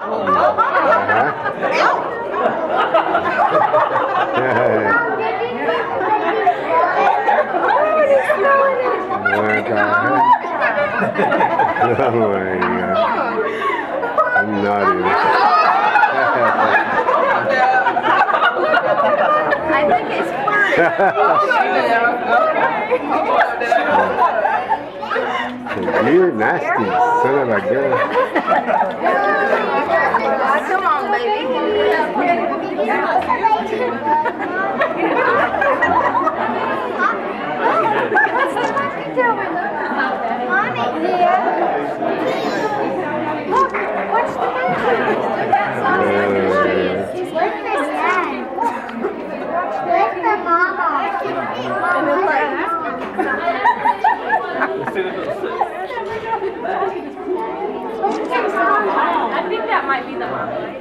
oh my god. I'm naughty. I think it's funny. You're nasty, son of a gun. I think that might be the mom.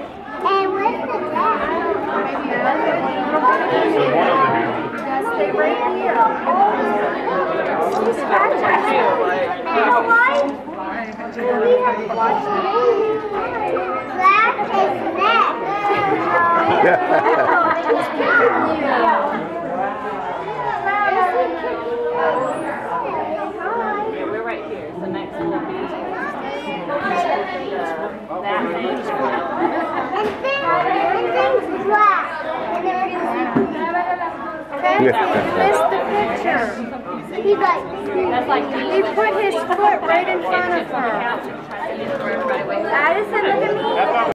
Then missed the picture. He got. Like He put his foot right in front of her.